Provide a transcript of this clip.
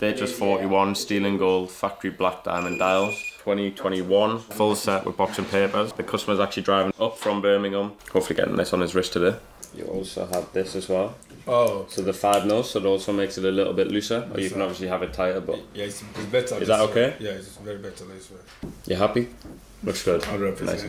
Datejust 41, steel and gold, factory black diamond dials. 2021, full set with box and papers. The customer's actually driving up from Birmingham, hopefully getting this on his wrist today. You also have this as well. Oh, So the 5 nose, so it also makes it a little bit looser, or you can obviously have it tighter, but yeah, it's, it's better. Is that that way. okay? Yeah, it's very better this way. you happy? Looks good. 100%. Nice.